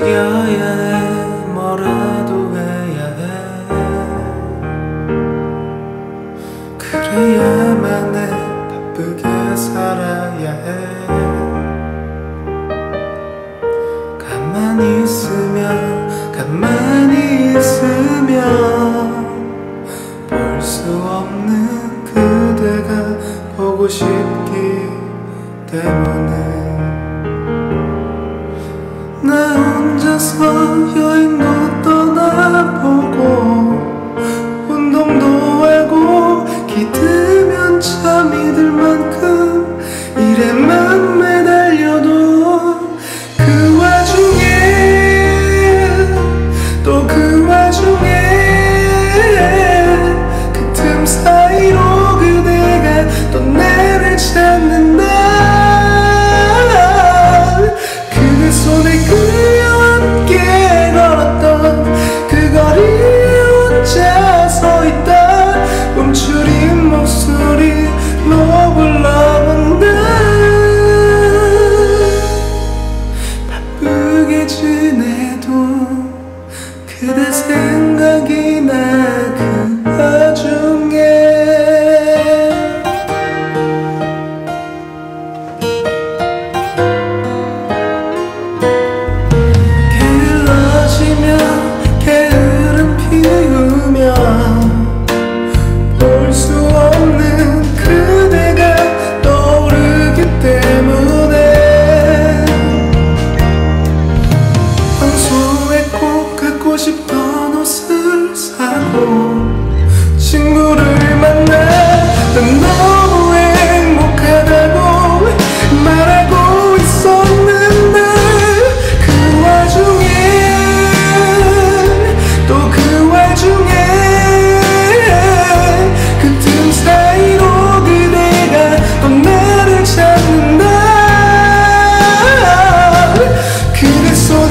움직여야 해. 뭐라도 해야 해. 그래야만 해. 바쁘게 살아야 해. 가만히 있으면 가만히 있으면 볼 수 없는 그대가 보고 싶기 때문에 saw you. Could have